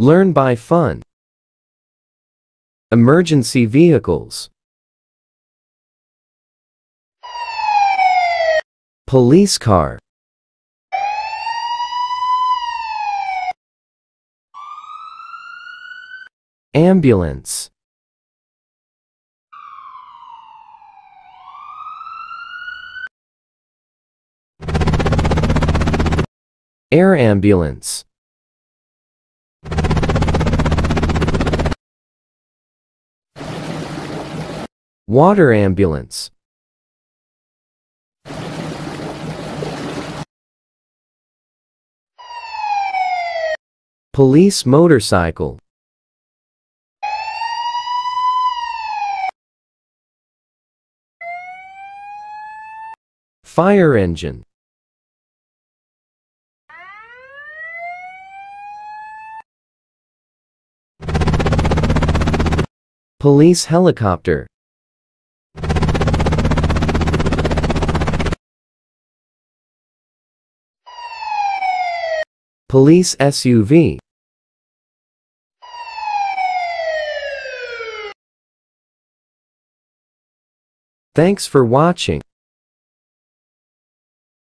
Learn by fun. Emergency vehicles. Police car. Ambulance. Air ambulance. Water ambulance. Police motorcycle. Fire engine. Police helicopter. Police SUV. Thanks for watching.